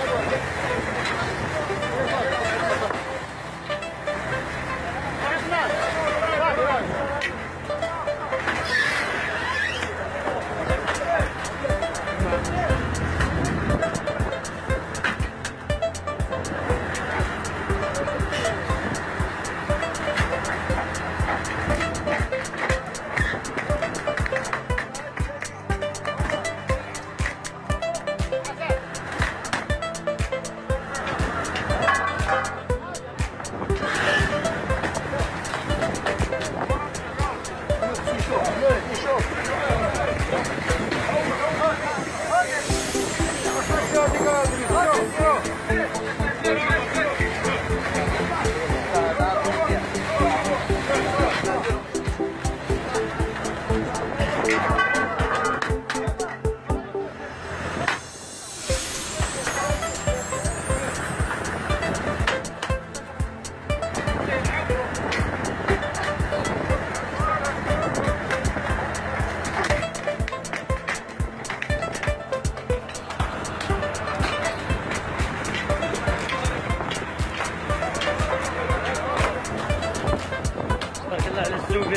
Good one. الجوبي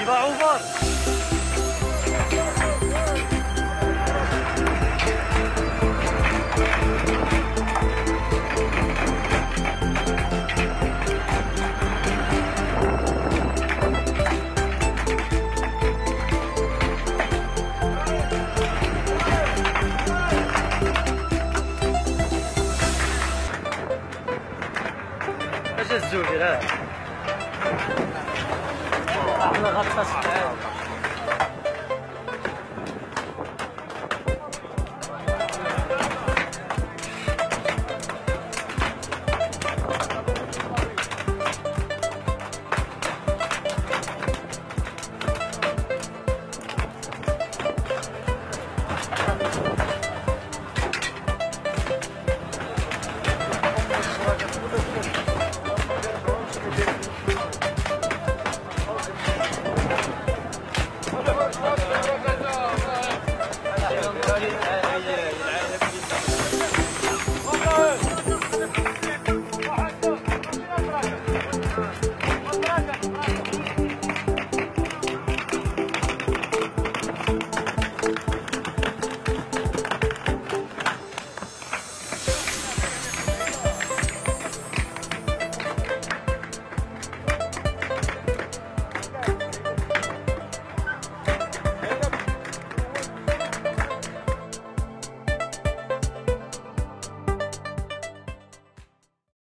يبقى عمر إيش الزوجي لا إحنا غطس Thank you.